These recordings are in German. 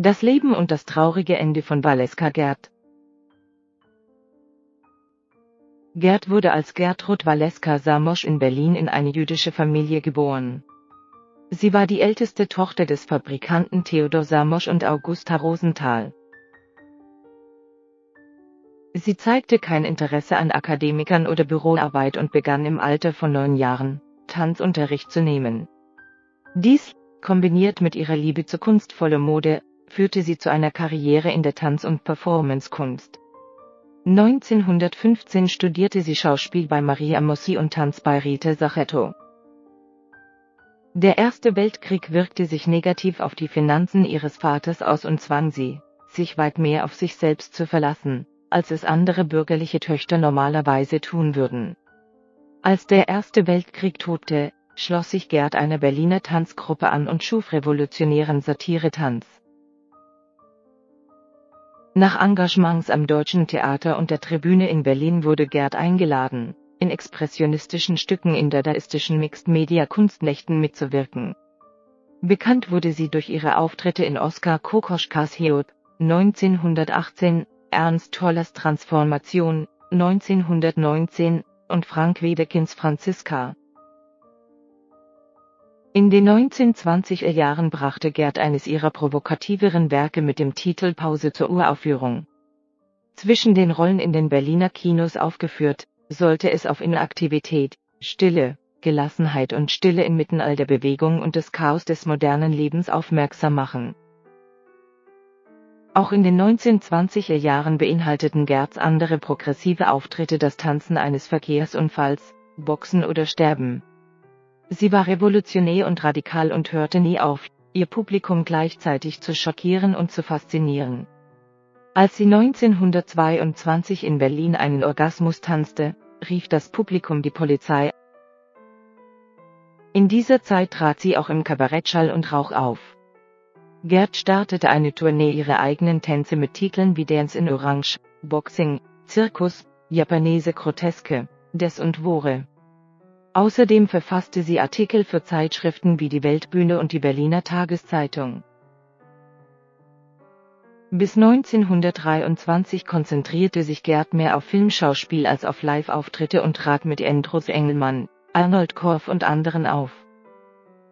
Das Leben und das traurige Ende von Valeska Gerd. Gerd wurde als Gertrud Valeska Samosch in Berlin in eine jüdische Familie geboren. Sie war die älteste Tochter des Fabrikanten Theodor Samosch und Augusta Rosenthal. Sie zeigte kein Interesse an Akademikern oder Büroarbeit und begann im Alter von neun Jahren, Tanzunterricht zu nehmen. Dies, kombiniert mit ihrer Liebe zur kunstvollen Mode, führte sie zu einer Karriere in der Tanz- und Performancekunst. 1915 studierte sie Schauspiel bei Maria Mossi und Tanz bei Rita Sachetto. Der Erste Weltkrieg wirkte sich negativ auf die Finanzen ihres Vaters aus und zwang sie, sich weit mehr auf sich selbst zu verlassen, als es andere bürgerliche Töchter normalerweise tun würden. Als der Erste Weltkrieg tobte, schloss sich Gerd einer Berliner Tanzgruppe an und schuf revolutionären Satiretanz. Nach Engagements am Deutschen Theater und der Tribüne in Berlin wurde Gerd eingeladen, in expressionistischen Stücken in dadaistischen Mixed-Media-Kunstnächten mitzuwirken. Bekannt wurde sie durch ihre Auftritte in Oskar Kokoschkas Heot 1918, Ernst Tollers Transformation 1919 und Frank Wedekins Franziska in den 1920er Jahren brachte Gerd eines ihrer provokativeren Werke mit dem Titel Pause zur Uraufführung. Zwischen den Rollen in den Berliner Kinos aufgeführt, sollte es auf Inaktivität, Stille, Gelassenheit und Stille inmitten all der Bewegung und des Chaos des modernen Lebens aufmerksam machen. Auch in den 1920er Jahren beinhalteten Gerds andere progressive Auftritte das Tanzen eines Verkehrsunfalls, Boxen oder Sterben. Sie war revolutionär und radikal und hörte nie auf, ihr Publikum gleichzeitig zu schockieren und zu faszinieren. Als sie 1922 in Berlin einen Orgasmus tanzte, rief das Publikum die Polizei. In dieser Zeit trat sie auch im Kabarett Schall und Rauch auf. Gerd startete eine Tournee ihrer eigenen Tänze mit Titeln wie Dance in Orange, Boxing, Zirkus, Japanese Groteske, Des und Wore. Außerdem verfasste sie Artikel für Zeitschriften wie die Weltbühne und die Berliner Tageszeitung. Bis 1923 konzentrierte sich Gerd mehr auf Filmschauspiel als auf Live-Auftritte und trat mit Endros Engelmann, Arnold Korff und anderen auf.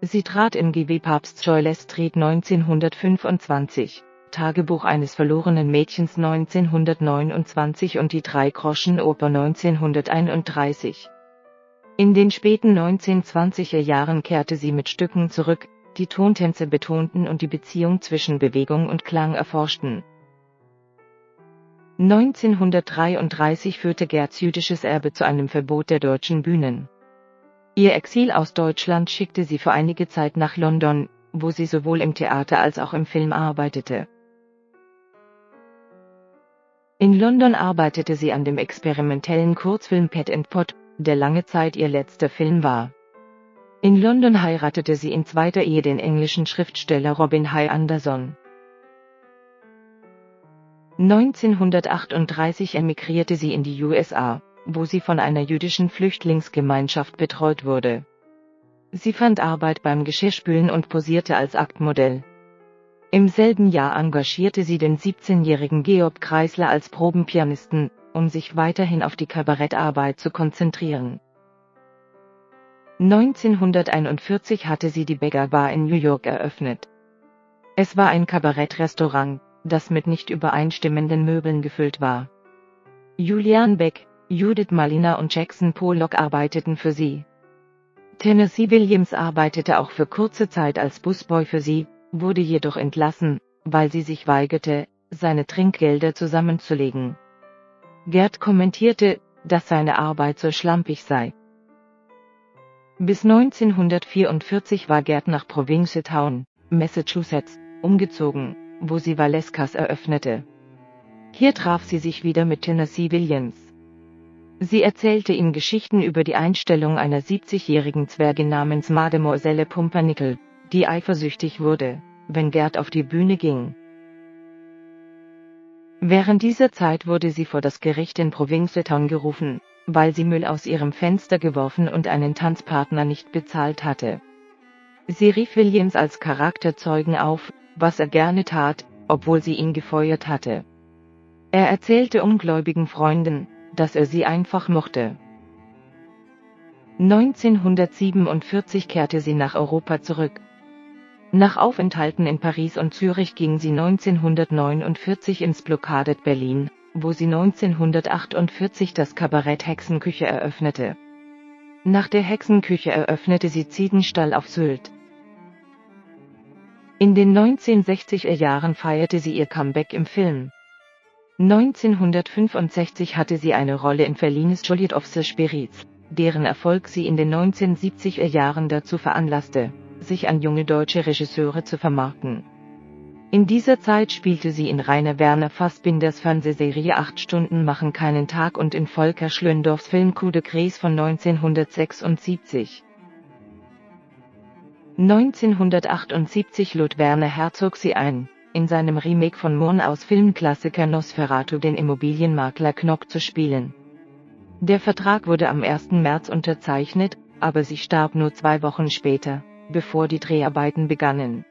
Sie trat im GW Papstscheuler Street 1925, Tagebuch eines verlorenen Mädchens 1929 und die Drei-Groschen-Oper 1931. In den späten 1920er Jahren kehrte sie mit Stücken zurück, die Tontänze betonten und die Beziehung zwischen Bewegung und Klang erforschten. 1933 führte Gerds jüdisches Erbe zu einem Verbot der deutschen Bühnen. Ihr Exil aus Deutschland schickte sie für einige Zeit nach London, wo sie sowohl im Theater als auch im Film arbeitete. In London arbeitete sie an dem experimentellen Kurzfilm Pet and Pot, der lange Zeit ihr letzter Film war. In London heiratete sie in zweiter Ehe den englischen Schriftsteller Robin Hay Anderson. 1938 emigrierte sie in die USA, wo sie von einer jüdischen Flüchtlingsgemeinschaft betreut wurde. Sie fand Arbeit beim Geschirrspülen und posierte als Aktmodell. Im selben Jahr engagierte sie den 17-jährigen Georg Kreisler als Probenpianisten, um sich weiterhin auf die Kabarettarbeit zu konzentrieren. 1941 hatte sie die Beggar Bar in New York eröffnet. Es war ein Kabarettrestaurant, das mit nicht übereinstimmenden Möbeln gefüllt war. Julian Beck, Judith Malina und Jackson Pollock arbeiteten für sie. Tennessee Williams arbeitete auch für kurze Zeit als Busboy für sie, wurde jedoch entlassen, weil sie sich weigerte, seine Trinkgelder zusammenzulegen. Gerd kommentierte, dass seine Arbeit so schlampig sei. Bis 1944 war Gerd nach Provincetown, Massachusetts, umgezogen, wo sie Valeskas eröffnete. Hier traf sie sich wieder mit Tennessee Williams. Sie erzählte ihm Geschichten über die Einstellung einer 70-jährigen Zwergin namens Mademoiselle Pumpernickel, die eifersüchtig wurde, wenn Gerd auf die Bühne ging. Während dieser Zeit wurde sie vor das Gericht in Provincetown gerufen, weil sie Müll aus ihrem Fenster geworfen und einen Tanzpartner nicht bezahlt hatte. Sie rief Williams als Charakterzeugen auf, was er gerne tat, obwohl sie ihn gefeuert hatte. Er erzählte ungläubigen Freunden, dass er sie einfach mochte. 1947 kehrte sie nach Europa zurück. Nach Aufenthalten in Paris und Zürich ging sie 1949 ins Blockadet Berlin, wo sie 1948 das Kabarett Hexenküche eröffnete. Nach der Hexenküche eröffnete sie Ziedenstall auf Sylt. In den 1960er Jahren feierte sie ihr Comeback im Film. 1965 hatte sie eine Rolle in Fellines Juliet of the Spirits, deren Erfolg sie in den 1970er Jahren dazu veranlasste, sich an junge deutsche Regisseure zu vermarkten. In dieser Zeit spielte sie in Rainer Werner Fassbinders Fernsehserie Acht Stunden machen keinen Tag und in Volker Schlöndorffs Film Coup de Grâce von 1976. 1978 lud Werner Herzog sie ein, in seinem Remake von Murnaus Filmklassiker Nosferatu den Immobilienmakler Knock zu spielen. Der Vertrag wurde am 1. März unterzeichnet, aber sie starb nur zwei Wochen später, bevor die Dreharbeiten begannen.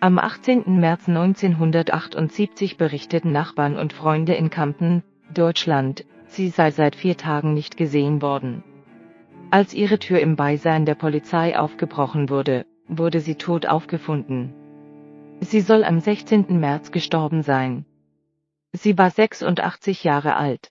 Am 18. März 1978 berichteten Nachbarn und Freunde in Kampen, Deutschland, sie sei seit vier Tagen nicht gesehen worden. Als ihre Tür im Beisein der Polizei aufgebrochen wurde, wurde sie tot aufgefunden. Sie soll am 16. März gestorben sein. Sie war 86 Jahre alt.